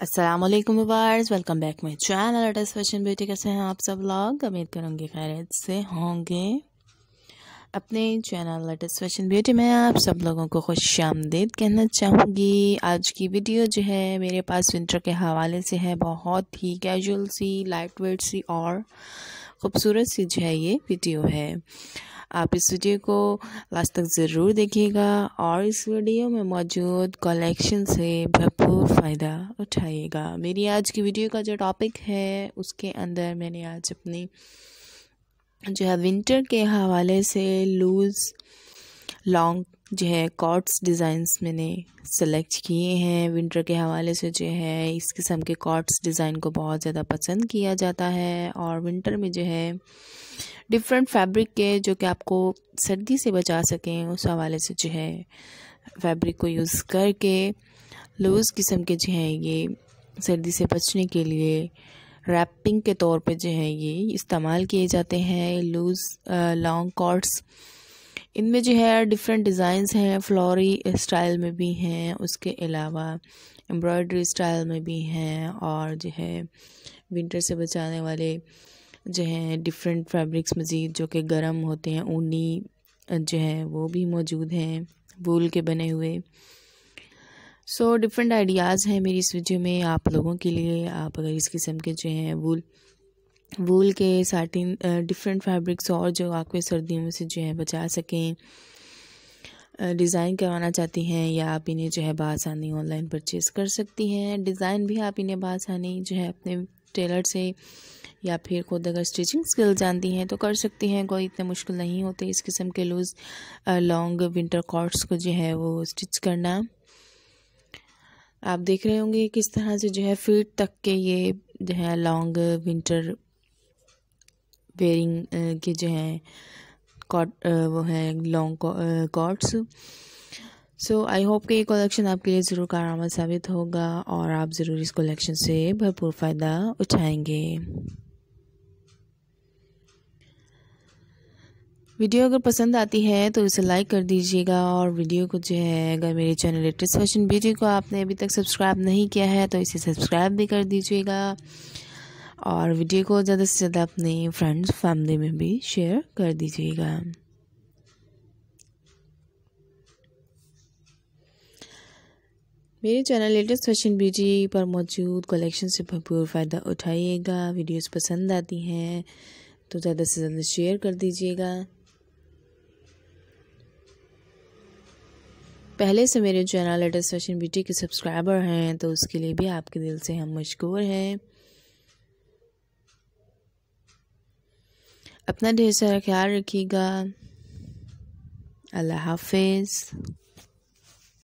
Viewers welcome back my channel oats fashion beauty कैसे हैं आप सब लोग उम्मीद करूँगी खैरियत से होंगे। अपने चैनल लेटेस्ट फ़ैशन ब्यूटी में आप सब लोगों को खुश आमदीद कहना चाहूँगी। आज की वीडियो जो है मेरे पास विंटर के हवाले से है, बहुत ही कैजुअल सी लाइट वेट सी और ख़ूबसूरत सी जो है ये वीडियो है। आप इस वीडियो को लास्ट तक ज़रूर देखिएगा और इस वीडियो में मौजूद कलेक्शन से भरपूर फ़ायदा उठाइएगा। मेरी आज की वीडियो का जो टॉपिक है, उसके अंदर मैंने आज अपनी जो है विंटर के हवाले से लूज़ लॉन्ग जो है कॉट्स डिज़ाइंस मैंने सेलेक्ट किए हैं विंटर के हवाले से जो है इस किस्म के कॉट्स डिज़ाइन को बहुत ज़्यादा पसंद किया जाता है और विंटर में जो है डिफरेंट फैब्रिक के जो कि आपको सर्दी से बचा सकें, उस हवाले से जो है फैब्रिक को यूज़ करके लूज़ किस्म के जो है ये सर्दी से बचने के लिए रैपिंग के तौर पे जो है ये इस्तेमाल किए जाते हैं लूज़ लॉन्ग कॉर्ड्स इनमें जो है डिफरेंट डिज़ाइंस हैं फ्लोरी स्टाइल में भी हैं, उसके अलावा एम्ब्रॉयडरी स्टाइल में भी हैं और जो है विंटर से बचाने वाले जो है डिफरेंट फैब्रिक्स मज़ीद जो कि गर्म होते हैं, ऊनी जो है, वो भी मौजूद हैं वूल के बने हुए। सो डिफरेंट आइडियाज़ हैं मेरी इस वीडियो में आप लोगों के लिए। आप अगर इस किस्म के जो हैं वूल वूल के साटिन डिफरेंट फैब्रिक्स और जो आपके सर्दियों में से जो है बचा सकें। डिज़ाइन करवाना चाहती हैं या आप इन्हें जो है बसानी ऑनलाइन परचेज़ कर सकती हैं। डिज़ाइन भी आप इन्हें बसानी जो है अपने टेलर से या फिर खुद अगर स्टिचिंग स्किल जानती हैं तो कर सकती हैं। कोई इतने मुश्किल नहीं होते इस किस्म के लूज़ लॉन्ग विंटर कॉट्स को जो है वो स्टिच करना। आप देख रहे होंगे किस तरह से जो है फीट तक के ये जो है लॉन्ग विंटर वेयरिंग के जो हैं कॉट वो हैं long coats so I hope कि ये कलेक्शन आपके लिए ज़रूर कारआमद साबित होगा और आप ज़रूर इस कलेक्शन से भरपूर फ़ायदा उठाएँगे। वीडियो अगर पसंद आती है तो इसे लाइक कर दीजिएगा और वीडियो को जो है, अगर मेरे चैनल लेटेस्ट फ़ैशन ब्यूटी को आपने अभी तक सब्सक्राइब नहीं किया है तो इसे सब्सक्राइब भी कर दीजिएगा। और वीडियो को ज़्यादा से ज़्यादा अपने फ्रेंड्स फैमिली में भी शेयर कर दीजिएगा। मेरे चैनल लेटेस्ट फ़ैशन ब्यूटी पर मौजूद कलेक्शन से भरपूर फ़ायदा उठाइएगा। वीडियोस पसंद आती हैं तो ज़्यादा से ज़्यादा शेयर कर दीजिएगा। पहले से मेरे चैनल लेटेस्ट फ़ैशन ब्यूटी के सब्सक्राइबर हैं तो उसके लिए भी आपके दिल से हम मशहूर हैं। अपना ढेर सारा ख्याल रखिएगा। अल्लाह हाफिज़।